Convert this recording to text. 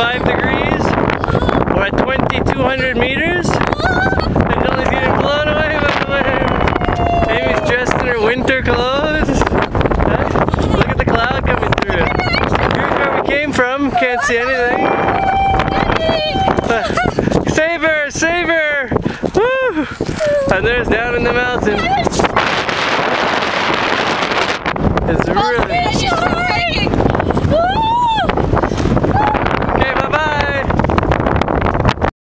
Five degrees. We're at 2,200 meters. And Dolly's getting blown away by the wind. Amy's dressed in her winter clothes. Look at the cloud coming through. Here's where we came from. Can't see anything. Save her! Save her! Woo! And there's down in the mountain. It's really...